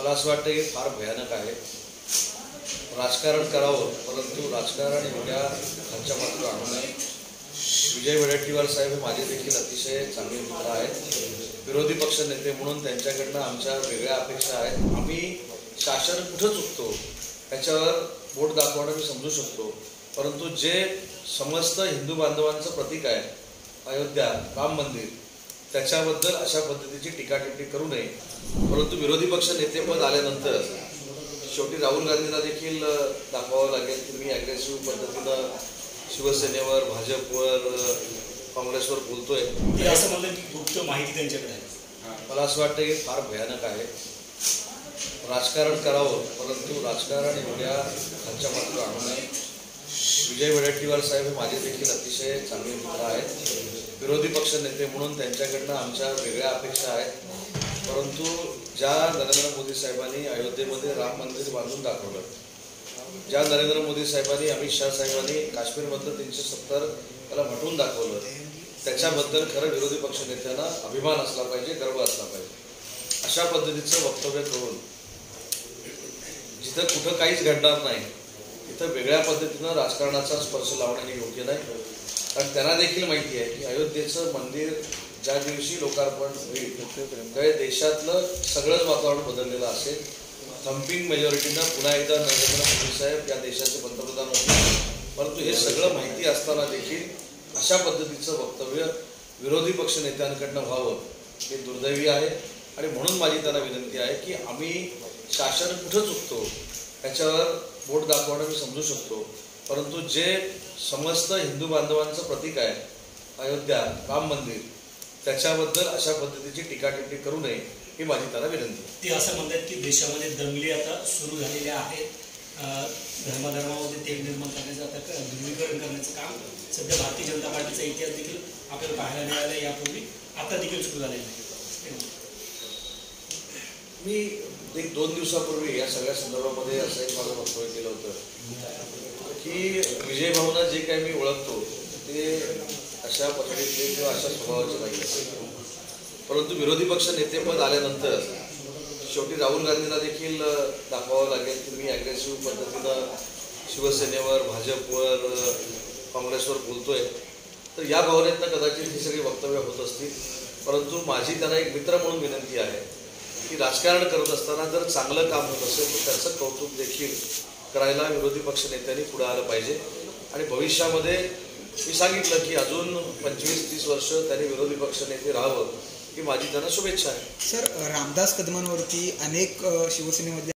मला असं वाटतं की फार भयानक आहे. राजकारण करावं परंतु राजकारण एवढ्या खालच्या मात्र आणू नये. विजय वडेट्टीवार साहेब हे माझे देखील अतिशय चांगले मित्र आहेत. विरोधी पक्ष नेते म्हणून त्यांच्याकडनं आमच्या वेगळ्या अपेक्षा आहेत. आम्ही शासन कुठं चुकतो त्याच्यावर बोट दाखवणं मी समजू शकतो. परंतु जे समस्त हिंदू बांधवांचं प्रतीक आहे अयोध्या राम मंदिर त्याच्याबद्दल अशा पद्धतीची टीका टिप्पणी करू नये. परंतु विरोधी पक्ष नेतेपद आल्यानंतर शेवटी राहुल गांधींना देखील दाखवावं लागेल की मी अग्रेसिव्ह पद्धतीनं शिवसेनेवर भाजपवर काँग्रेसवर बोलतोय. ते असं म्हणलं की गुप्त माहिती त्यांच्याकडे आहे. मला असं वाटतं की फार भयानक आहे. राजकारण करावं परंतु राजकारण एवढ्या खालच्या मात्र आणू नये. विजय वडेट्टीवार साहेब हे माझे देखील अतिशय चांगले मित्र आहेत. विरोधी पक्ष नेते म्हणून त्यांच्याकडनं आमच्या वेगळ्या अपेक्षा आहेत. परंतु ज्या नरेंद्र मोदी साहेबांनी अयोध्येमध्ये राम मंदिर बांधून दाखवलं ज्या नरेंद्र मोदी साहेबांनी अमित शाह साहेबांनी काश्मीरमधलं तीनशे सत्तर त्याला म्हटून दाखवलं त्याच्याबद्दल खरं विरोधी पक्ष नेत्यांना अभिमान असला पाहिजे गर्व असला पाहिजे. अशा पद्धतीचं वक्तव्य करून जिथं कुठं काहीच घडणार नाही इथं वेगळ्या पद्धतीनं राजकारणाचा स्पर्श लावणं हे योग्य नाही. कारण त्यांना देखील माहिती आहे की अयोध्येचं मंदिर ज्या दिवशी लोकार्पण होईल त्यावेळी देशातलं सगळंच वातावरण बदललेलं असेल. थम्पिंग मेजॉरिटीनं पुन्हा एकदा नरेंद्र मोदी साहेब या देशाचे पंतप्रधान होते परंतु हे सगळं माहिती असताना देखील अशा पद्धतीचं वक्तव्य विरोधी पक्ष नेत्यांकडनं व्हावं हे दुर्दैवी आहे. आणि म्हणून माझी त्यांना विनंती आहे की आम्ही शासन कुठं चुकतो त्याच्यावर बोट दाखवणं मी समजू शकतो. परंतु जे समस्त हिंदू बांधवांचं प्रतीक आहे अयोध्या राम मंदिर त्याच्याबद्दल अशा पद्धतीची टीका टिप्पणी करू नये ही माझी त्यांना विनंती. ते असं म्हणतात की देशामध्ये दंगली आता सुरू झालेले आहेत. धर्माधर्मामध्ये तेल निर्माण करण्याचं आता ध्रुवीकरण करण्याचं काम सध्या भारतीय जनता पार्टीचा इतिहास देखील आपल्याला पाहायला मिळाला यापूर्वी आता देखील सुरू झालेला आहे. मी एक दोन दिवसापूर्वी या सगळ्या संदर्भामध्ये असं एक माझं वक्तव्य केलं होतं. की विजय भाऊना जे काही मी ओळखतो ते अशा पद्धतीतले किंवा अशा स्वभावाचे नाही. परंतु विरोधी पक्ष नेतेपद आल्यानंतर शेवटी राहुल गांधींना देखील दाखवावं लागेल की मी अग्रेसिव्ह पद्धतीनं शिवसेनेवर भाजपवर काँग्रेसवर बोलतोय. तर या भावनेतनं कदाचित ही सगळी वक्तव्य होत असतील. परंतु माझी त्यांना एक मित्र म्हणून विनंती आहे. की राजकारण करत असताना जर चांगलं काम होत असेल तर त्याचं कौतुक देखील करायला विरोधी पक्ष नेत्यांनी पुढे आलं पाहिजे. आणि भविष्यामध्ये मी सांगितलं की अजून पंचवीस तीस वर्ष त्यांनी विरोधी पक्ष नेते राहावं ही माझी त्यांना शुभेच्छा आहे. सर रामदास कदमांवरती अनेक शिवसेनेमध्ये शिवसेनेमधले